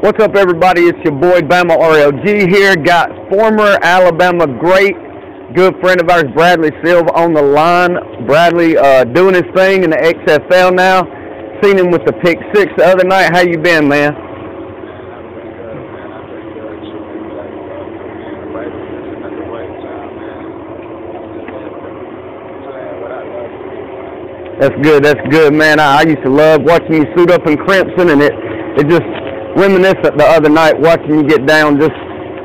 What's up, everybody? It's your boy Bama RLG here. Got former Alabama great, good friend of ours, Bradley Sylve, on the line. Bradley uh, doing his thing in the XFL now. Seen him with the pick six the other night. How you been, man? That's good. That's good, man. I, I used to love watching you suit up in crimson, and it it just reminisce the other night watching you get down just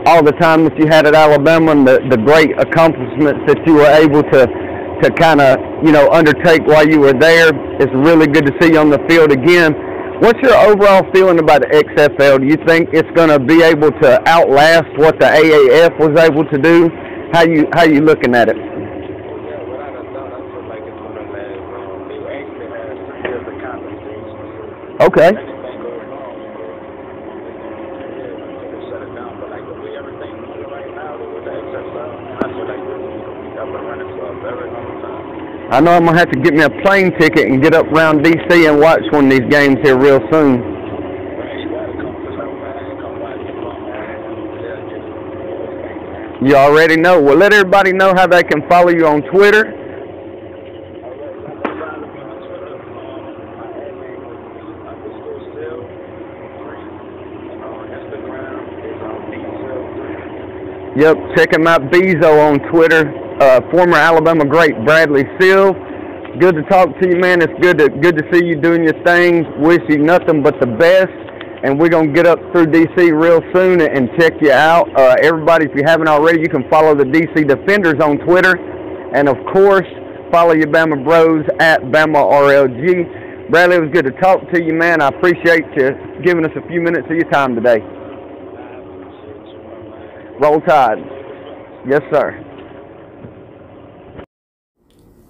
all the time that you had at Alabama and the, the great accomplishments that you were able to to kind of you know undertake while you were there. It's really good to see you on the field again. What's your overall feeling about the XFL? Do you think it's going to be able to outlast what the AAF was able to do? How you how you looking at it? Okay. I know I'm gonna have to get me a plane ticket and get up around DC and watch one of these games here real soon. You already know. Well, let everybody know how they can follow you on Twitter. Yep, check him out, Bezo on Twitter uh, former Alabama great Bradley Sylve. Good to talk to you, man. It's good to good to see you doing your thing. Wish you nothing but the best. And we're gonna get up through DC real soon and check you out. Uh, everybody, if you haven't already, you can follow the DC Defenders on Twitter, and of course, follow your Bama Bros at Bama RLG. Bradley, it was good to talk to you, man. I appreciate you giving us a few minutes of your time today. Roll Tide. Yes, sir.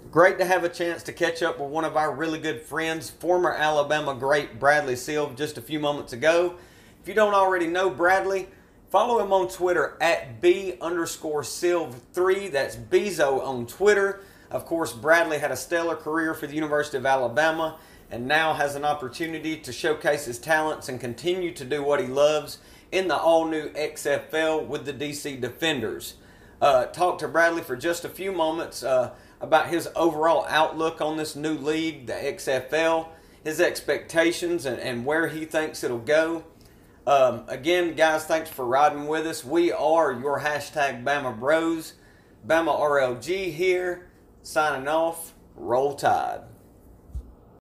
Great to have a chance to catch up with one of our really good friends, former Alabama great Bradley Sylve, just a few moments ago. If you don't already know Bradley, follow him on Twitter at B underscore Silv3. That's Bezo on Twitter. Of course, Bradley had a stellar career for the University of Alabama and now has an opportunity to showcase his talents and continue to do what he loves in the all new XFL with the DC Defenders. Uh, talk to Bradley for just a few moments. Uh, about his overall outlook on this new league, the XFL, his expectations, and, and where he thinks it'll go. Um, again, guys, thanks for riding with us. We are your hashtag Bama Bros. Bama RLG here, signing off. Roll Tide.